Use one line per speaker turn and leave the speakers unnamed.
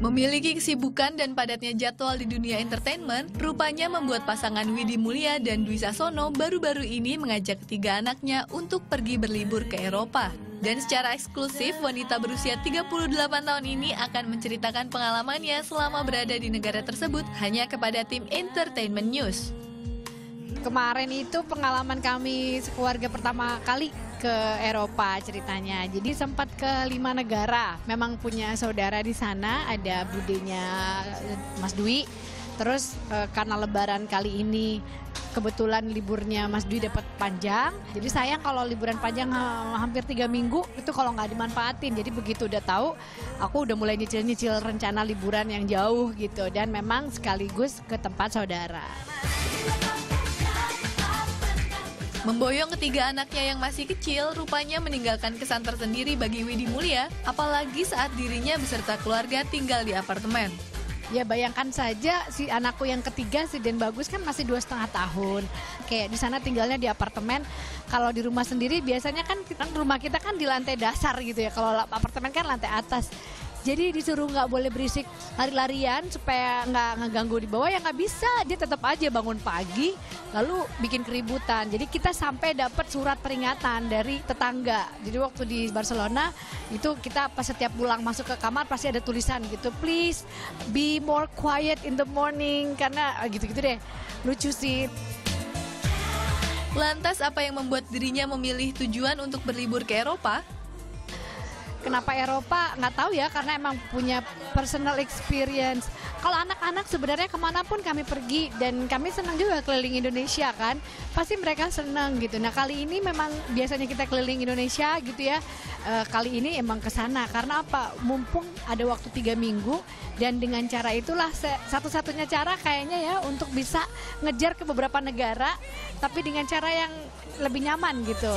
Memiliki kesibukan dan padatnya jadwal di dunia entertainment, rupanya membuat pasangan Widi Mulia dan Dwi Sasono baru-baru ini mengajak ketiga anaknya untuk pergi berlibur ke Eropa. Dan secara eksklusif, wanita berusia 38 tahun ini akan menceritakan pengalamannya selama berada di negara tersebut hanya kepada tim Entertainment News.
Kemarin itu pengalaman kami sekeluarga pertama kali ke Eropa ceritanya. Jadi sempat ke lima negara. Memang punya saudara di sana, ada budenya Mas Dwi. Terus eh, karena Lebaran kali ini kebetulan liburnya Mas Dwi dapat panjang. Jadi sayang kalau liburan panjang ha- hampir tiga minggu itu kalau nggak dimanfaatin. Jadi begitu udah tahu, aku udah mulai nyicil-nyicil rencana liburan yang jauh gitu. Dan memang sekaligus ke tempat saudara.
Memboyong ketiga anaknya yang masih kecil, rupanya meninggalkan kesan tersendiri bagi Widi Mulia, apalagi saat dirinya beserta keluarga tinggal di apartemen.
Ya bayangkan saja si anakku yang ketiga si Den Bagus kan masih dua setengah tahun. Kayak di sana tinggalnya di apartemen. Kalau di rumah sendiri biasanya kan kita rumah kita kan di lantai dasar gitu ya. Kalau apartemen kan lantai atas. Jadi disuruh nggak boleh berisik lari-larian supaya nggak ngeganggu di bawah ya nggak bisa. Dia tetap aja bangun pagi lalu bikin keributan. Jadi kita sampai dapat surat peringatan dari tetangga. Jadi waktu di Barcelona itu kita pas setiap pulang masuk ke kamar pasti ada tulisan gitu, please be more quiet in the morning karena ah, gitu-gitu deh. Lucu sih.
Lantas apa yang membuat dirinya memilih tujuan untuk berlibur ke Eropa?
Kenapa Eropa? Nggak tahu ya, karena emang punya personal experience. Kalau anak-anak sebenarnya ke mana pun kami pergi dan kami senang juga keliling Indonesia kan, pasti mereka senang gitu. Nah kali ini memang biasanya kita keliling Indonesia gitu ya. Eh, kali ini emang ke sana karena apa? Mumpung ada waktu tiga minggu dan dengan cara itulah satu-satunya cara kayaknya ya untuk bisa ngejar ke beberapa negara, tapi dengan cara yang lebih nyaman gitu.